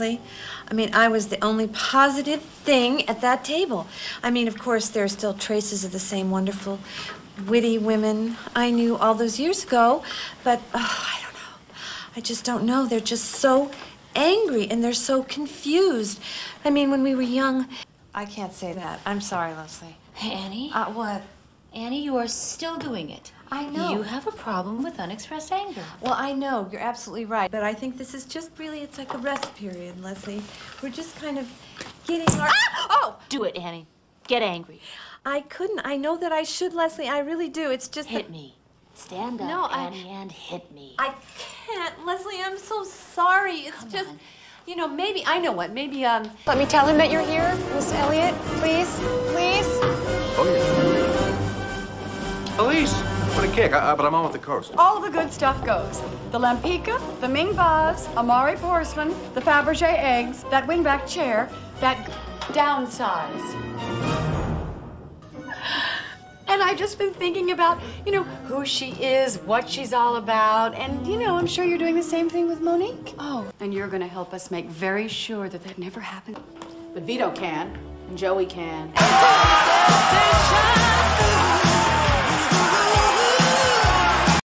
Leslie. I mean, I was the only positive thing at that table. I mean, of course, there are still traces of the same wonderful, witty women I knew all those years ago, but oh, I don't know. I just don't know. They're just so angry and they're so confused. I mean, when we were young, I can't say that. I'm sorry, Leslie. Annie? Uh, what? Annie, you are still doing it. I know. You have a problem with unexpressed anger. Well, I know, you're absolutely right. But I think this is just really, it's like a rest period, Leslie. We're just kind of getting our. Ah! Oh! Do it, Annie. Get angry. I couldn't. I know that I should, Leslie. I really do. It's just. Hit that... me. Stand up, no, Annie, I... and hit me. I can't. Leslie, I'm so sorry. It's Come just. on. You know, maybe, I know what, maybe, um. Let me tell him that you're here, Miss Elliott, please, Elise, what a kick. I, I, but I'm on with the coast. All the good stuff goes. The Lempicka, the Ming vase, Imari porcelain, the Fabergé eggs, that wingback chair, that downsize. And I've just been thinking about, you know, who she is, what she's all about, and, you know, I'm sure you're doing the same thing with Monique. Oh. And you're gonna help us make very sure that that never happened. But Vito can, and Joey can.